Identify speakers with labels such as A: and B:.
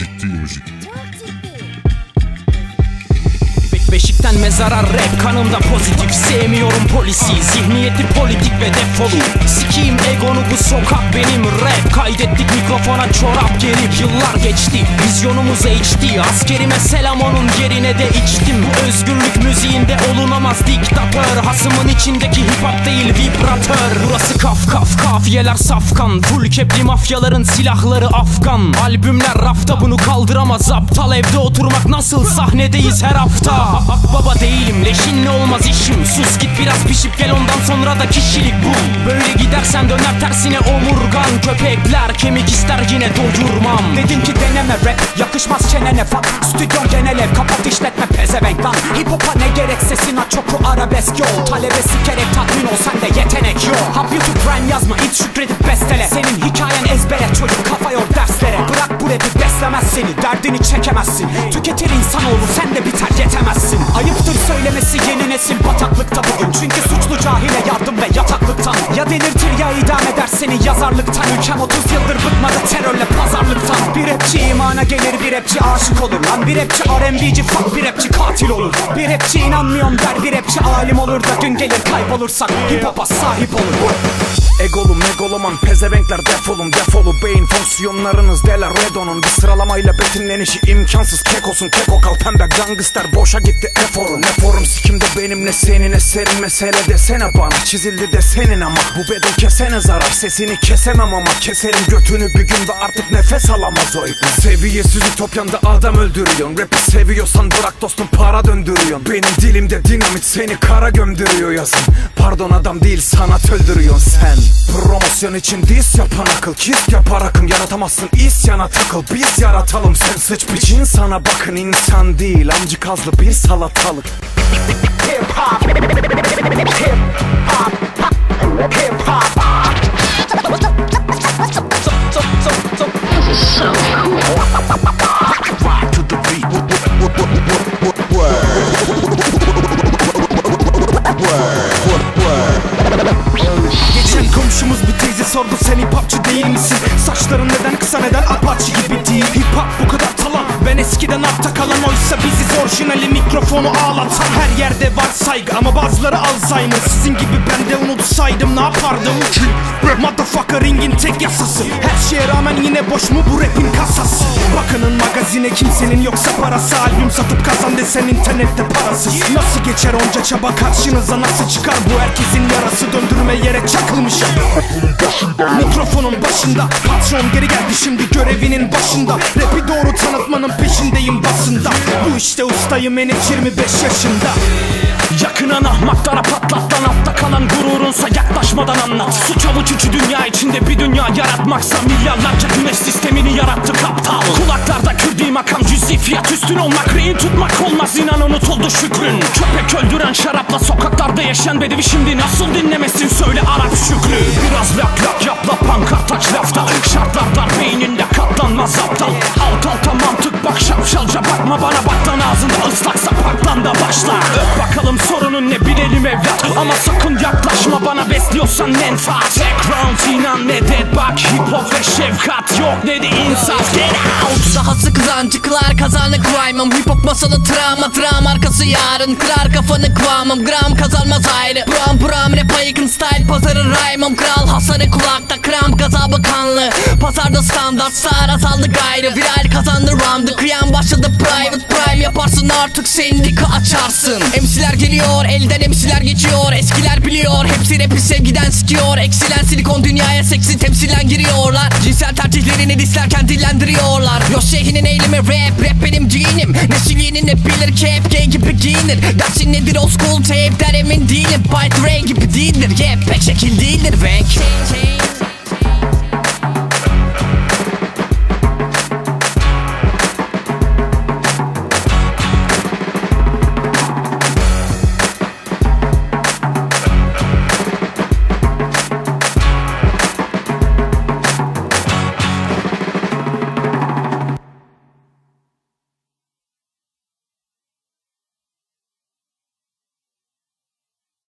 A: de
B: Timjik. Beşikten mezara rap kanımda pozitif. Sevmiyorum polisi zihniyeti politik ve defolu. Sikiyim egonu bu sokak benim. Rap Kaydettik mikrofona çorap gerip yıllar geçti Vizyonumuz HD askerime selam onun yerine de içtim. Özgürlük müziğinde olunamaz diktatör. Hasımın içindeki hip hop değil vibratör. Burası kaf kaf kafiyeler safkan. Full kepli mafyaların silahları afgan. Albümler rafta bunu kaldıramaz. Aptal Evde oturmak nasıl? Sahnedeyiz her hafta Baba değilim. Leşinle olmaz işim. Sus git biraz pişip gel ondan sonra da kişilik bul Böyle gidersen döner tersine omurgan. Köpekler kemik ister yine doyurmam.
C: Dedin ki deneme rap yakışmaz çenene fak. Stüdyon genel ev kapat işletme pezevenk lan. Hip hop'a ne gerek sesin aç oku arabesk yol Talebe sikerek tatmin ol sende yetenek yok Hap YouTube rhyme yazma it şükredip bestele Senin hikayen ezbere çocuk kafa yor derslere. Bırak rapi beslemez seni derdini çekemezsin. Tüketir insanoğlu sen de biter yetemezsin Ayıptır söylemesi yeni nesil bataklıkta bugün. Çünkü suçlu cahile yardım ve yataklıktan. Ya delirtir ya idam eder seni. Yazarlıktan Ülkem 30 yıldır bıkmadı terörle pazarlıktan. Bir rapçi imana gelir bir rapçi aşık olur. Lan bir rapçi R&B'ci fuck bir rapçi katil olur. Bir rapçi inanmıyorum der bir rapçi alim olur da Gün gelir kaybolursak hip hop'a sahip olur
D: Egolu megaloman pezevenkler defolun defolu. Beyin fonksiyonlarınız deler redonun. Bir sıralamayla betimlenişi imkansız. Kekosun Keko kal. Pembe gangster boşa gitti eforun Ne forum sikimde benim ne senin eserin Mesele desene bana. Çizildi de senin ama. Bu beden kesene zarar. Sesini kesemem ama. Keserim götünü bir gün ve artık nefes alamaz o ipin Seviyesiz ütopyanda adam öldürüyorsun. Rap'i seviyorsan bırak dostum para döndürüyorsun. Benim dilimde dinamit seni kara gömdürüyor yazın. Pardon adam değil sanat öldürüyorsun sen. Promosyon için diss yapan akıl Kist yapar akım. Yaratamazsın isyana takıl. Biz yaratalım sen sıç piç. İnsana bakın insan değil. Amcı kazlı bir salatalık.
C: Hip hop. Hip hop. Hip
D: hopçı değil misin? Saçların neden kısa neden orijinali mikrofonu ağlatan Her yerde var saygı. Ama bazıları Alzheimer. Sizin gibi ben de unutsaydım ne yapardım ki? Motherfucker ringin tek yasası. Her şeye rağmen yine boş mu bu rapin kasası? Bakının magazine kimsenin yoksa parası. Albüm satıp kazan desen internette parasız. Nasıl geçer onca çaba? Karşınıza nasıl çıkar Bu herkesin yarası? Döndürme yere çakılmış. Mikrofonun başında. Patron geri geldi şimdi görevinin başında. Rapi doğru tanıtmanın peşindeyim basında. Bu işte ustayım henüz 25 yaşında.
B: Yakınan ahmaklara patlat lan altta kalan gururunsa yaklaşmadan anlat. Suç avuç içi dünya içinde bir dünya yaratmaksa Milyarlarca güneş sistemini yarattık aptal Kulaklarda kürdi makam cüzi fiyat üstün olmak Rehin tutmak olmaz inan unutuldu şükrün. Köpek öldüren şarapla sokaklarda yaşayan bedevi şimdi nasıl dinlemesin? Söyle Arap şükrü. Biraz lak lak yap la pankart aç lafta. Şartlar dar beyninde katlanmaz aptal. Alt alta mantık bak şapşalca bakma bana bak ağzında ıslaksa paklan da başla. Öp bakalım sorunun ne bilelim evlat. Ama sakın yaklaşma bana besliyorsan menfaat. Tek round inan ne dead bak hip hop ve şefkat. Yok ne de insaf. Get out.
E: Dahası kızancıklar kazanlık rhyme'ım. Hip hop masalı travma travm arkası yarın. Kırar kafanı kıvamım gram kazanmaz ayrı Buram buram rap ayıkın style pazarı rhyme'ım. Kral hasarı kulakta kramp gazabı kanlı. Pazarda standart sağır azaldı gayrı Viral kazandı round'ı kıyan başladı private prime Yaparsın artık sendika açarsın. MC'ler geliyor elden MC'ler geçiyor Eskiler biliyor. Hepsi rapi sevgiden sikiyor Eksilen silikon dünyaya seksi temsilen giriyorlar. Cinsel tercihlerini dislerken dillendiriyorlar. Yok şeyhinin eylemi rap rap benim dinim. Nesil yenini bilir ki hep gay gibi giyinir. Dersin nedir old school tape der emin değilim. Byte Ray gibi değildir. Yeah pek şekil değildir. Bank